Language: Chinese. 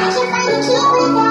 还是把你娶